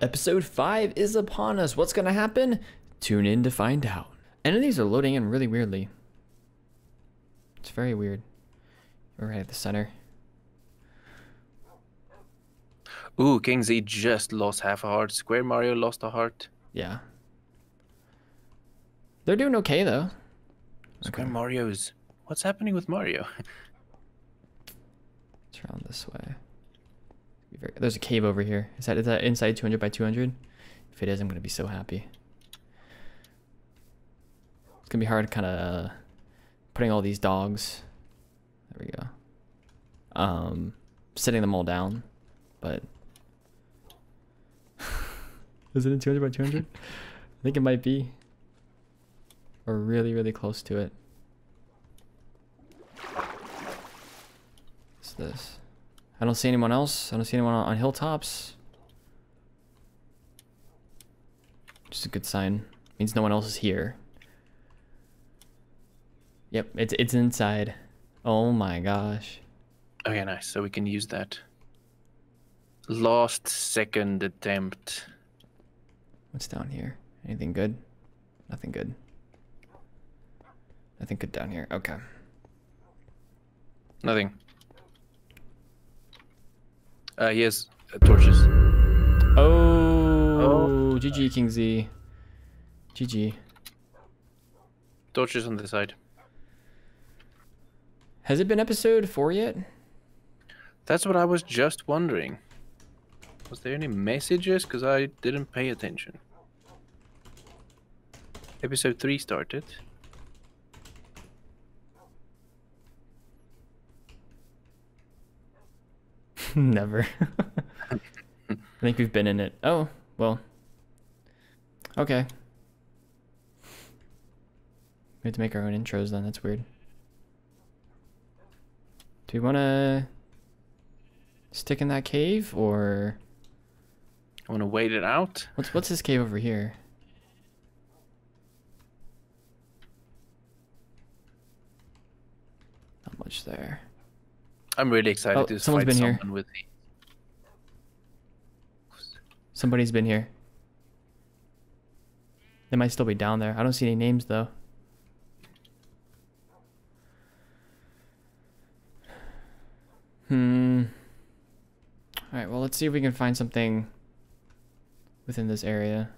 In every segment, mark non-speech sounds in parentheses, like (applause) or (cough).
Episode 5 is upon us. What's going to happen? Tune in to find out. Enemies are loading in really weirdly. It's very weird. We're right at the center. Ooh, KingZee just lost half a heart. Square Mario lost a heart. Yeah. They're doing okay though. Square Mario's. What's happening with Mario? (laughs) Let's around this way. There's a cave over here. Is that is that inside 200 by 200? If it is, I'm gonna be so happy. It's gonna be hard, kind of uh, putting all these dogs. There we go. Um, sitting them all down, but (laughs) is it in 200 by 200? I think it might be. Or really, really close to it. What's this? I don't see anyone else. I don't see anyone on, on hilltops. Just a good sign. Means no one else is here. Yep, it's it's inside. Oh my gosh. Okay, nice. So we can use that. Last second attempt. What's down here? Anything good? Nothing good. Nothing good down here. Okay. Nothing. Uh, he has uh, torches. Oh, oh, GG KingZee. GG. Torches on the side. Has it been episode four yet? That's what I was just wondering. Was there any messages? Because I didn't pay attention. Episode 3 started. (laughs) Never. (laughs) I think we've been in it. Oh, well. Okay. We have to make our own intros then. That's weird. Do we want to stick in that cave or? I want to wait it out. What's what's this cave over here? Not much there. I'm really excited oh, to someone's fight been someone here. with Somebody's been here. They might still be down there. I don't see any names though. Hmm. Alright, well let's see if we can find something within this area.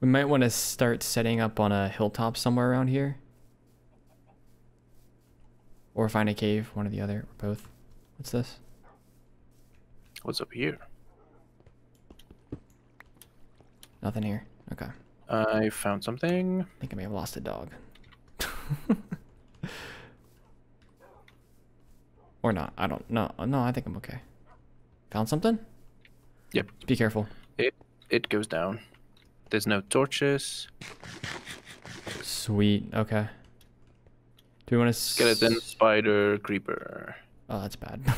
We might want to start setting up on a hilltop somewhere around here. Or find a cave, one or the other, or both. What's this? What's up here? Nothing here. Okay. I found something. I think I may have lost a dog. (laughs) or not. I don't know. No, I think I'm okay. Found something? Yep. Just be careful. It it goes down. There's no torches. Sweet. Okay. Do we want to Skeleton, spider, creeper. Oh, that's bad. (laughs) Do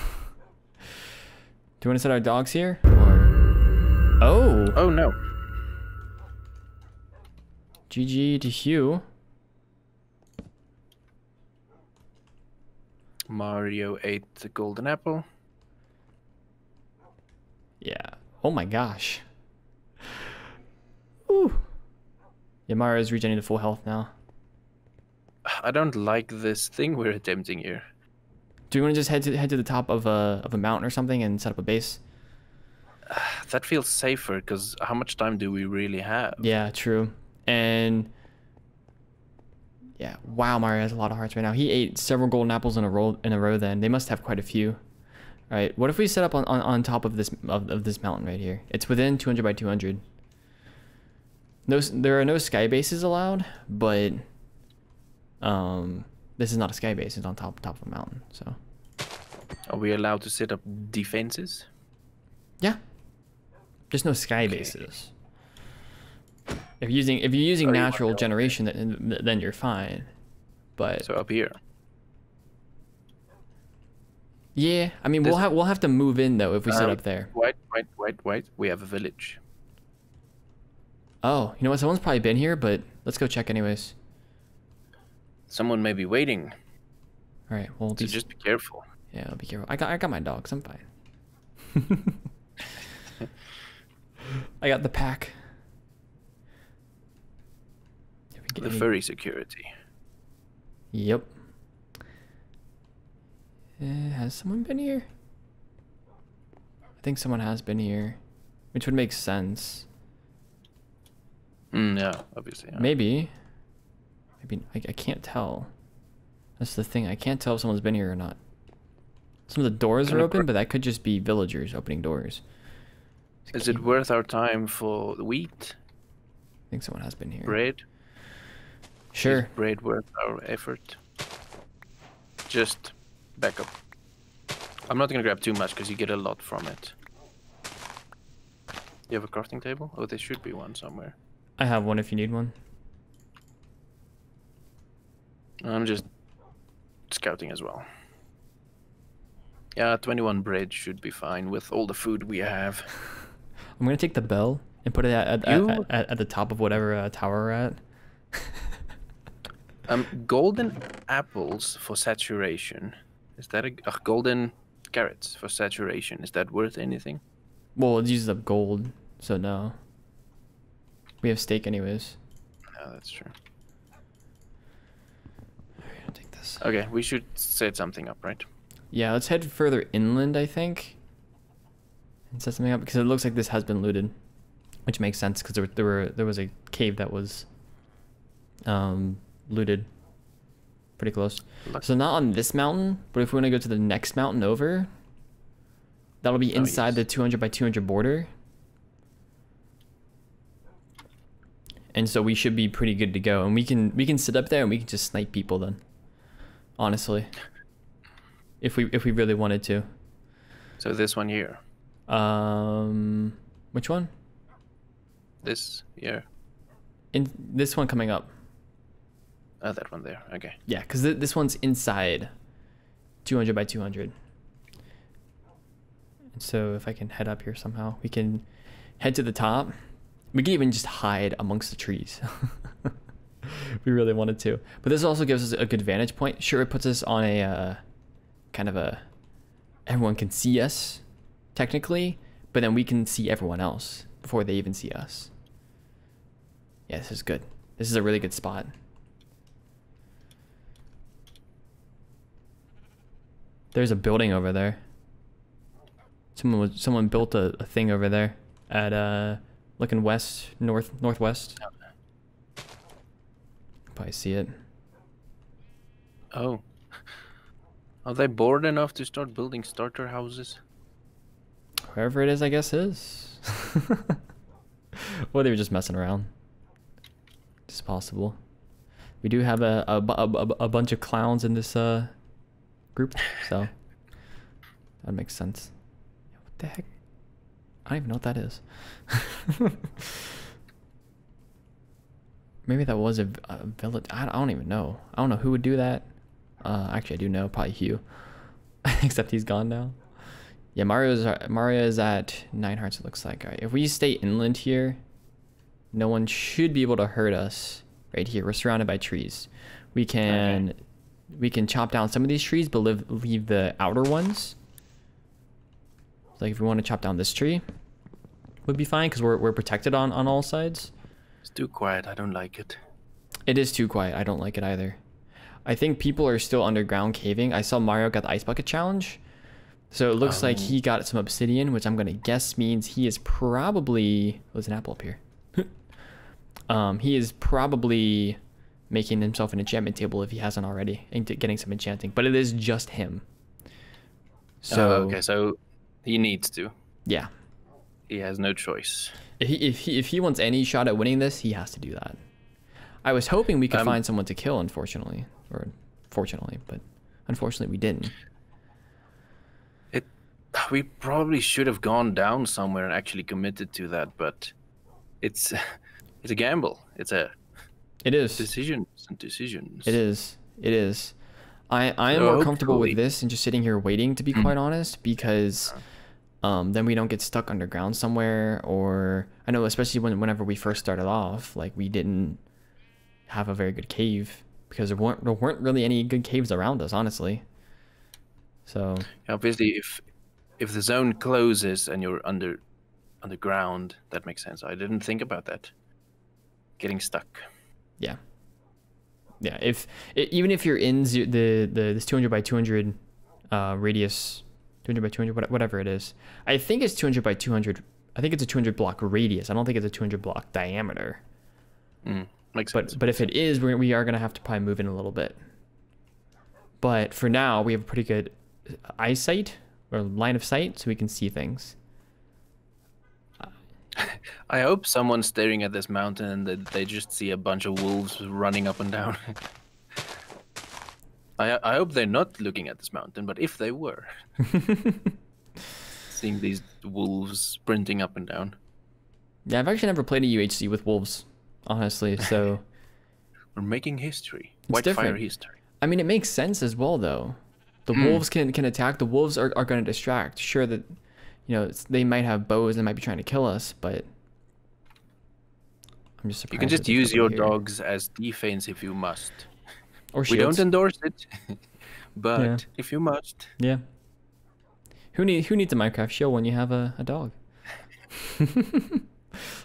you want to set our dogs here? Or... Oh! Oh no. GG to Hugh. Mario ate the golden apple. Yeah. Oh my gosh. Ooh. Yamara is regenerating to full health now. I don't like this thing we're attempting here. Do you want to just head to head to the top of a of a mountain or something and set up a base? (sighs) That feels safer because how much time do we really have? Yeah, true. And yeah, wow, Mario has a lot of hearts right now. He ate several golden apples in a row in a row. Then they must have quite a few. All right, what if we set up on, on, on top of this of, of this mountain right here? It's within 200 by 200. No, there are no sky bases allowed, but um, this is not a sky base. It's on top top of a mountain. So Are we allowed to set up defenses? yeah, there's no sky Okay. bases. If you're using if you're using Oh, you natural to- generation, then then you're fine. But So up here. yeah, I mean we'll have we'll have to move in though if we set Uh, up there. Wait, wait, wait, wait. We have a village. Oh, you know what? Someone's probably been here, but let's go check anyways. Someone may be waiting, All right, we'll so just be careful. yeah, I'll be careful. I got I got my dogs. I'm fine. (laughs) I got the pack. The any- furry security. Yep. Eh, has someone been here? I think someone has been here, which would make sense. Mm, yeah, obviously. yeah. Maybe. Maybe I, I can't tell. That's the thing. I can't tell if someone's been here or not. Some of the doors are open, but that could just be villagers opening doors. Is it worth our time for the wheat, I think someone has been here. bread? Is Sure. bread worth our effort? Just back up. I'm not gonna grab too much because you get a lot from it. You have a crafting table? Oh, there should be one somewhere. I have one if you need one. I'm just scouting as well. Yeah, 21 bread should be fine with all the food we have. (laughs) I'm gonna take the bell and put it at at, You- at, at, at the top of whatever uh, tower we're at. (laughs) Um, golden apples for saturation. Is that a uh, golden carrots for saturation? Is that worth anything? well, it uses up gold, so no. We have steak anyways. No, that's true. This. Okay, we should set something up, right? Yeah, let's head further inland, I think. And set something up because it looks like this has been looted, which makes sense because there, were- there were there was a cave that was um looted pretty close. So not on this mountain, but if we want to go to the next mountain over, that'll be Oh, inside yes. the 200 by 200 border. And so we should be pretty good to go, and we can we can sit up there and we can just snipe people then. Honestly, if we if we really wanted to. So this one here, Um, which one? this year. In this one coming up. oh that one there. Okay. Yeah, because th- this one's inside 200 by 200. And so if I can head up here somehow, we can head to the top. We can even just hide amongst the trees. (laughs) (laughs) we really wanted to. But this also gives us a good vantage point. Sure, it puts us on a uh, kind of a everyone can see us technically, but then we can see everyone else before they even see us. Yeah, this is good. This is a really good spot. There's a building over there. Someone was someone built a, a thing over there at uh looking west north northwest. Probably see it. Oh. Are they bored enough to start building starter houses? Wherever it is, I guess is. (laughs) or they were just messing around. It's possible. We do have a a, a, a bunch of clowns in this uh group, so (laughs) that makes sense. What the heck? I don't even know what that is. (laughs) Maybe that was a village. I don't, even know. I don't know who would do that. Uh, actually, I do know. Probably Hugh. (laughs) Except he's gone now. Yeah, Mario's Mario is at nine hearts. It looks like. All right, if we stay inland here, no one should be able to hurt us. Right here, we're surrounded by trees. We can, we can chop down some of these trees, but leave, leave the outer ones. Like if we want to chop down this tree, would be fine because we're we're protected on on all sides. It's too quiet. I don't like it. It is too quiet. I don't like it either. I think people are still underground caving. I saw Mario got the ice bucket challenge. So it looks like Oh. he got some obsidian, which I'm gonna guess means he is probably oh, there's an apple up here. (laughs) um, he is probably making himself an enchantment table if he hasn't already and getting some enchanting. But it is just him. So oh, okay, so he needs to. yeah, He has no choice. If he, if he if he wants any shot at winning this, he has to do that. I was hoping we could Um, find someone to kill, unfortunately, or fortunately, but unfortunately we didn't. It. We probably should have gone down somewhere and actually committed to that, but it's (laughs) it's a gamble. It's a It is. decisions and decisions. It is. It is. I I am So more comfortable with this and just sitting here waiting to be Hmm. quite honest because um then we don't get stuck underground somewhere or I know especially when whenever we first started off like we didn't have a very good cave because there weren't there weren't really any good caves around us honestly. So Obviously, if if the zone closes and you're under underground. That makes sense. I didn't think about that. Getting stuck. Yeah. Yeah. If even if you're in the the this 200 by 200 uh, radius, 200 by 200, whatever it is, I think it's 200 by 200. I think it's a 200 block radius. I don't think it's a 200 block diameter. Mm, makes But sense. but if it is, we're, we are gonna have to probably move in a little bit. But for now, we have a pretty good eyesight or line of sight, so we can see things. (laughs) I hope someone's staring at this mountain and that they just see a bunch of wolves running up and down. (laughs) I I hope they're not looking at this mountain, but if they were, (laughs) seeing these wolves sprinting up and down, Yeah, I've actually never played a UHC with wolves, honestly. So (laughs) we're making history. It's WhiteFyr different. history. I mean, it makes sense as well, though. The Hmm. wolves can can attack. The wolves are, are going to distract. Sure that, you know, it's, they might have bows and might be trying to kill us, but I'm just surprised. You can just use your here. dogs as defense if you must. Or We don't endorse it, (laughs) but Yeah. if you must, Yeah. Who need who needs a Minecraft shield when you have a, a dog? (laughs)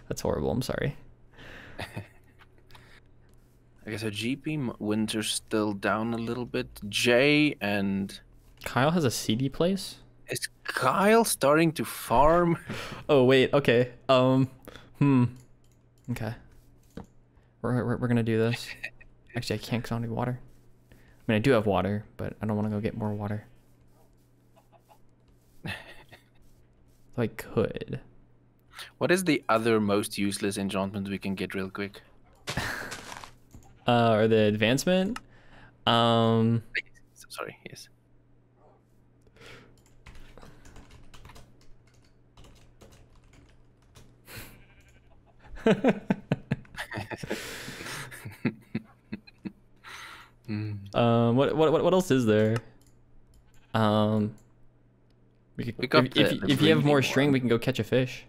That's horrible. I'm sorry. (laughs) I guess a GP Winter's still down a little bit. Jay and Kyle has a seedy place. is Kyle starting to farm? Oh wait. Okay. Um. Hmm. Okay. We're we're, we're gonna do this. Actually, I can't because I don't have water. I mean, I do have water, but I don't want to go get more water. (laughs) If I could. What is the other most useless enchantment we can get real quick? (laughs) Uh, or the advancement. Um. Sorry, yes. (laughs) Mm. Um. What what what what else is there? Um. We could, We got if, if, the- the if you have more breathing string, one. we can go catch a fish.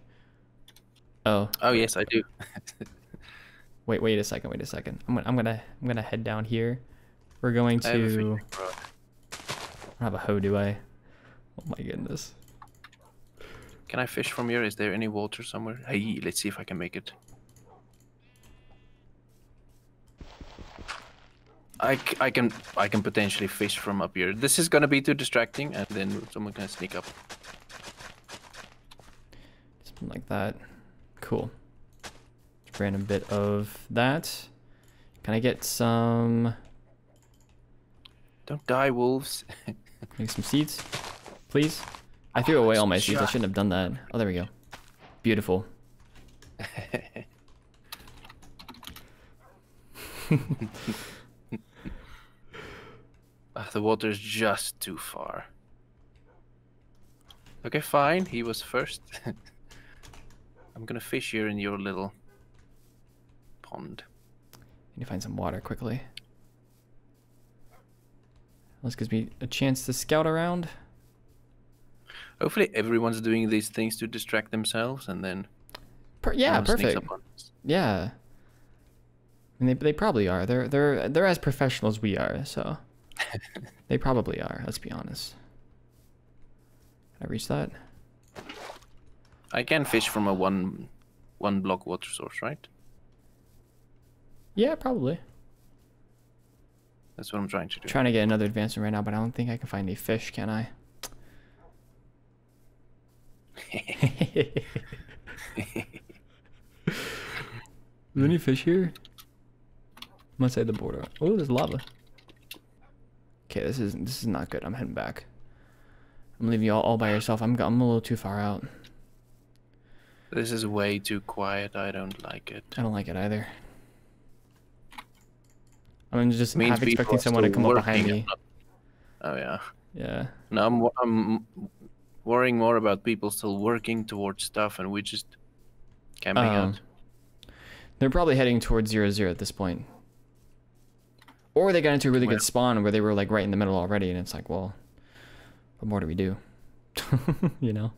Oh. Oh yes, I do. (laughs) Wait, wait a second, wait a second. I'm gonna, I'm gonna, I'm gonna head down here. We're going I have a to. fishing rod. I don't have a hoe, do I? Oh my goodness. Can I fish from here? Is there any water somewhere? Hey, let's see if I can make it. I, I can I can potentially fish from up here. This is gonna be too distracting, and then someone can sneak up. Something like that. Cool. Just random bit of that. Can I get some? Don't die, wolves. (laughs) Make some seeds, please. I threw away all my seeds. I shouldn't have done that. Oh, there we go. Beautiful. (laughs) (laughs) The water's just too far. Okay, fine. He was first. (laughs) I'm gonna fish here in your little pond. Need to find some water quickly. This gives me a chance to scout around. Hopefully, everyone's doing these things to distract themselves, and then Per- yeah, no one sneaks perfect. Yeah. And they they probably are. They're they're they're as professional as we are, so (laughs) they probably are, let's be honest. Can I reach that? I can fish from a one one block water source, right? Yeah, probably. That's what I'm trying to do. trying to get another advancement right now, but I don't think I can find any fish, can I? (laughs) (laughs) Is there any fish here? I'm outside the border. Oh, there's lava. Okay, this is this is not good. I'm heading back. I'm leaving you all, all by yourself. I'm I'm a little too far out. This is way too quiet. I don't like it. I don't like it either. I'm just half expecting someone to come up behind me. Oh yeah. Yeah. No, I'm I'm worrying more about people still working towards stuff, and we just camping Um, out. They're probably heading towards zero zero at this point. Or they got into a really good spawn where they were like right in the middle already, and it's like, well, what more do we do? (laughs) you know?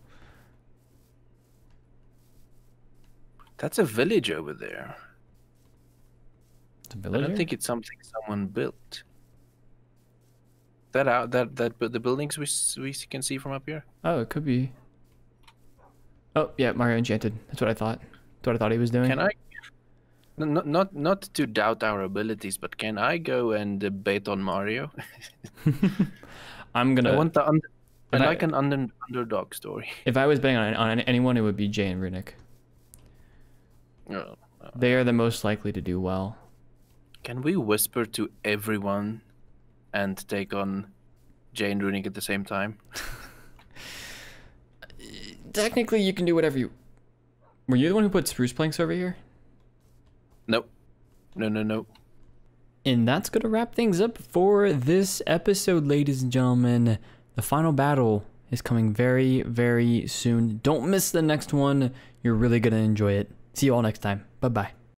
That's a village over there. It's a I villager? don't think it's something someone built. That out that that the buildings we we can see from up here. Oh, it could be. Oh yeah, Mario Enchanted. That's what I thought. That's what I thought he was doing. Can I? Not not not to doubt our abilities, but can I go and uh, bait on Mario? (laughs) (laughs) I'm gonna. I want the under, I if I- like an under, underdog story. if I was betting on on anyone, it would be Jay and Runic. Oh, uh, They are the most likely to do well. Can we whisper to everyone and take on Jane Runic at the same time? (laughs) Technically, you can do whatever you. Were you the one who put spruce planks over here? Nope. No, no, no. And that's going to wrap things up for this episode, ladies and gentlemen. The final battle is coming very, very soon. Don't miss the next one. You're really going to enjoy it. See you all next time. Bye bye.